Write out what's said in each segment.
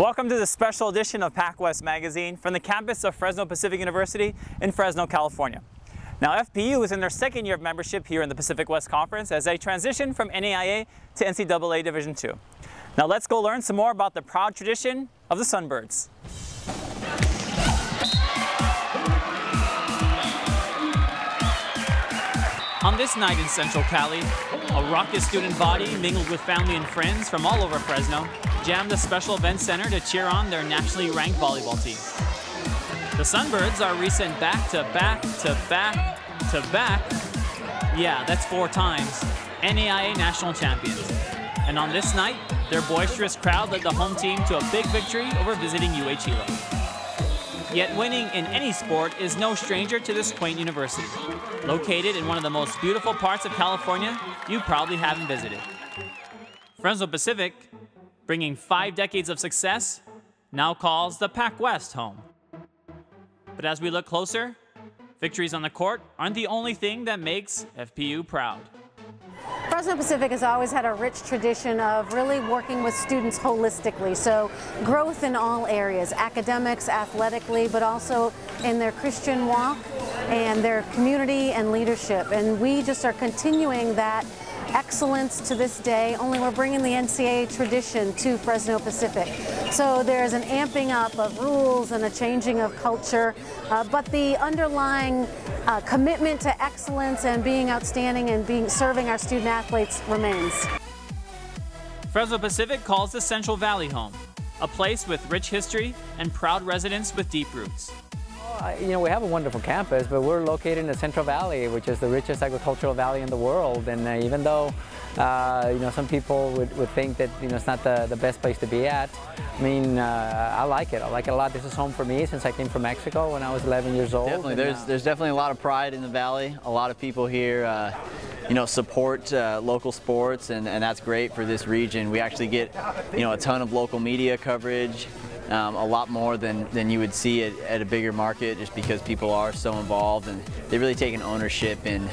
Welcome to the special edition of PacWest Magazine from the campus of Fresno Pacific University in Fresno, California. Now FPU is in their second year of membership here in the Pacific West Conference as they transition from NAIA to NCAA Division II. Now let's go learn some more about the proud tradition of the Sunbirds. On this night in Central Cali, a raucous student body mingled with family and friends from all over Fresno jammed the Special Events Center to cheer on their nationally ranked volleyball team. The Sunbirds are recent back to back to back to back, yeah, that's four times, NAIA national champions. And on this night, their boisterous crowd led the home team to a big victory over visiting Hilo. Yet winning in any sport is no stranger to this quaint university. Located in one of the most beautiful parts of California you probably haven't visited. Fresno Pacific, bringing five decades of success, now calls the Pac West home. But as we look closer, victories on the court aren't the only thing that makes FPU proud. Fresno Pacific has always had a rich tradition of really working with students holistically. So growth in all areas, academics, athletically, but also in their Christian walk and their community and leadership. And we just are continuing that excellence to this day, only we're bringing the NCAA tradition to Fresno Pacific. So there's an amping up of rules and a changing of culture, uh, but the underlying uh, commitment to excellence and being outstanding and being serving our student athletes remains. Fresno Pacific calls the Central Valley home, a place with rich history and proud residents with deep roots. You know, we have a wonderful campus, but we're located in the Central Valley, which is the richest agricultural valley in the world. And uh, even though, uh, you know, some people would, would think that, you know, it's not the, the best place to be at, I mean, uh, I like it. I like it a lot. This is home for me since I came from Mexico when I was 11 years old. Definitely. And, there's, uh, there's definitely a lot of pride in the valley. A lot of people here, uh, you know, support uh, local sports, and, and that's great for this region. We actually get, you know, a ton of local media coverage um, a lot more than, than you would see at, at a bigger market just because people are so involved and they really take an ownership in,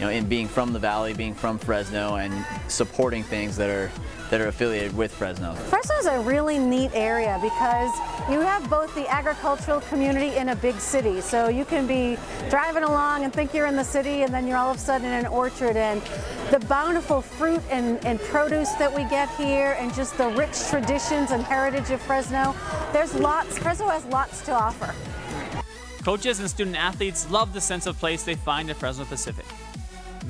you know, in being from the valley, being from Fresno and supporting things that are that are affiliated with Fresno. Fresno is a really neat area because you have both the agricultural community in a big city. So you can be driving along and think you're in the city and then you're all of a sudden in an orchard and the bountiful fruit and, and produce that we get here and just the rich traditions and heritage of Fresno. There's lots, Fresno has lots to offer. Coaches and student athletes love the sense of place they find at Fresno Pacific.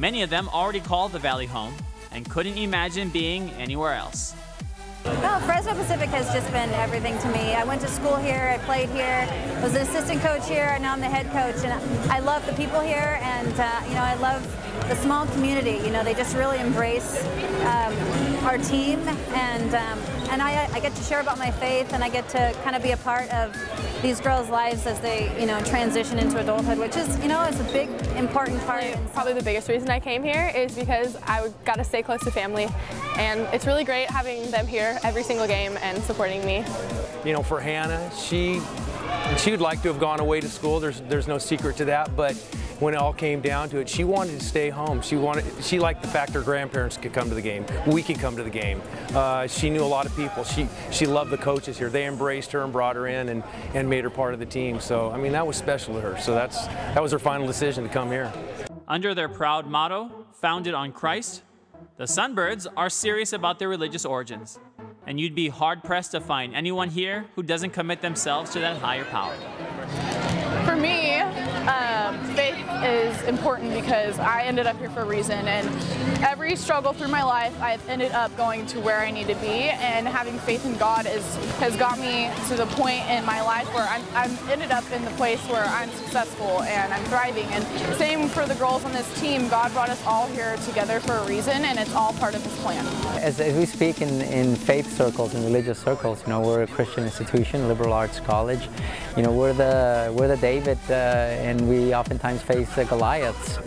Many of them already call the Valley home, and couldn't imagine being anywhere else. Well, Fresno Pacific has just been everything to me. I went to school here, I played here, was an assistant coach here, and now I'm the head coach. And I love the people here, and uh, you know, I love the small community. You know, they just really embrace um, our team, and um, and I, I get to share about my faith, and I get to kind of be a part of these girls' lives as they, you know, transition into adulthood, which is, you know, is a big, important part. Probably the biggest reason I came here is because I got to stay close to family, and it's really great having them here every single game and supporting me. You know, for Hannah, she she would like to have gone away to school. There's there's no secret to that, but when it all came down to it, she wanted to stay home. She wanted, she liked the fact her grandparents could come to the game. We could come to the game. Uh, she knew a lot of people. She, she loved the coaches here. They embraced her and brought her in and, and made her part of the team. So, I mean, that was special to her. So that's, that was her final decision to come here. Under their proud motto, founded on Christ, the Sunbirds are serious about their religious origins. And you'd be hard pressed to find anyone here who doesn't commit themselves to that higher power. For me, important because I ended up here for a reason. And every struggle through my life I've ended up going to where I need to be. And having faith in God is, has got me to the point in my life where I'm, I'm ended up in the place where I'm successful and I'm thriving. And same for the girls on this team. God brought us all here together for a reason and it's all part of his plan. As, as we speak in, in faith circles and religious circles you know we're a Christian institution liberal arts college. You know we're the we're the David uh, and we oftentimes face the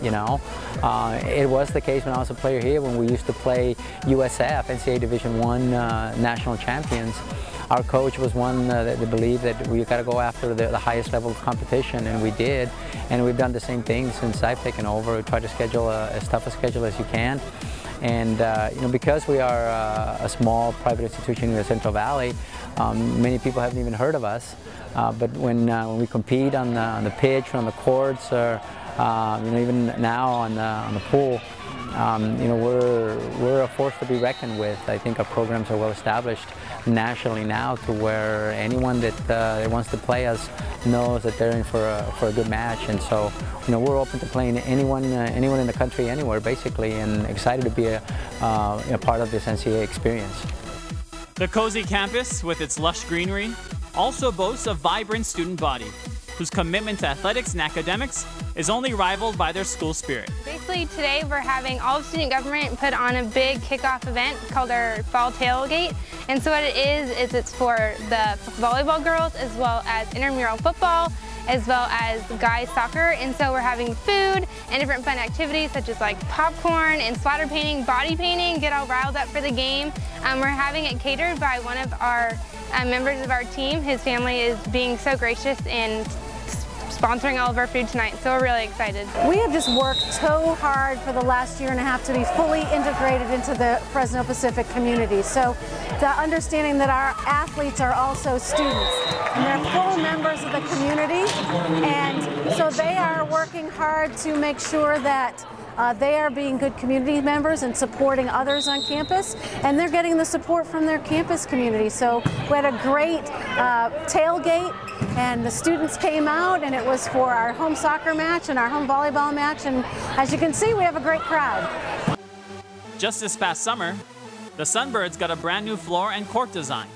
You know. Uh, it was the case when I was a player here when we used to play USF, NCAA Division One uh, national champions. Our coach was one uh, that believed that we got to go after the, the, highest level of competition, and we did. And we've done the same thing since I've taken over. We try to schedule a, as tough a schedule as you can. And uh, you know, because we are uh, a small private institution in the Central Valley, Um, many people haven't even heard of us, uh, but when, uh, when we compete on the, on the pitch, on the courts, or you know, even now on the, on the pool, um, you know, we're, we're a force to be reckoned with. I think our programs are well established nationally now to where anyone that, uh, wants to play us knows that they're in for a, for a good match. And so, you know, we're open to playing anyone, uh, anyone in the country, anywhere basically, and excited to be a, uh, a part of this NCAA experience. The cozy campus, with its lush greenery, also boasts a vibrant student body whose commitment to athletics and academics is only rivaled by their school spirit. Basically, today we're having all of student government put on a big kickoff event called our fall tailgate. And so what it is, is it's for the volleyball girls as well as intramural football, as well as guys soccer. And so we're having food and different fun activities such as like popcorn and splatter painting, body painting, get all riled up for the game. Um, we're having it catered by one of our uh, members of our team. His family is being so gracious and sponsoring all of our food tonight, so we're really excited. We have just worked so hard for the last year and a half to be fully integrated into the Fresno Pacific community. So the understanding that our athletes are also students and they're full members of the community and so they are working hard to make sure that uh, they are being good community members and supporting others on campus, and they're getting the support from their campus community. So we had a great uh, tailgate, and the students came out, and it was for our home soccer match and our home volleyball match, and as you can see, we have a great crowd. Just this past summer, the Sunbirds got a brand new floor and court design,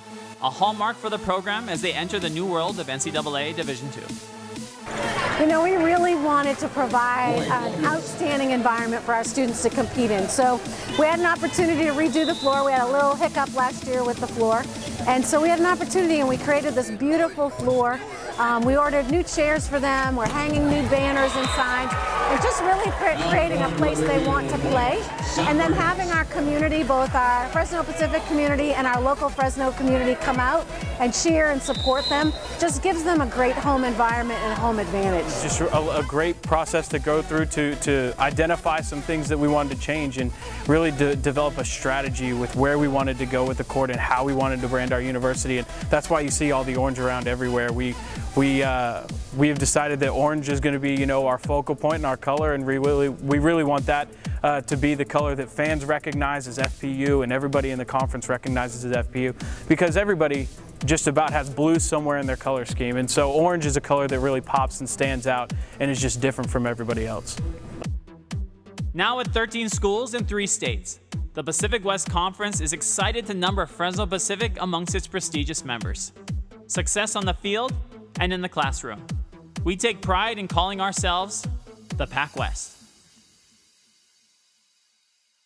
a hallmark for the program as they enter the new world of NCAA Division II. You know, we really wanted to provide an outstanding environment for our students to compete in. So we had an opportunity to redo the floor. We had a little hiccup last year with the floor. And so we had an opportunity and we created this beautiful floor. Um, we ordered new chairs for them. We're hanging new banners and signs. And just really creating a place they want to play. And then having our community, both our Fresno Pacific community and our local Fresno community come out and cheer and support them, just gives them a great home environment and home advantage. It's just a, a great process to go through to, to identify some things that we wanted to change and really de develop a strategy with where we wanted to go with the court and how we wanted to brand our university. And that's why you see all the orange around everywhere. We, we, uh, we have decided that orange is going to be, you know, our focal point and our color, and we really, we really want that uh, to be the color that fans recognize as FPU and everybody in the conference recognizes as FPU because everybody just about has blue somewhere in their color scheme. And so orange is a color that really pops and stands out and is just different from everybody else. Now with 13 schools in three states, the Pacific West Conference is excited to number Fresno Pacific amongst its prestigious members. Success on the field and in the classroom. We take pride in calling ourselves the Pac West.